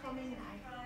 coming now.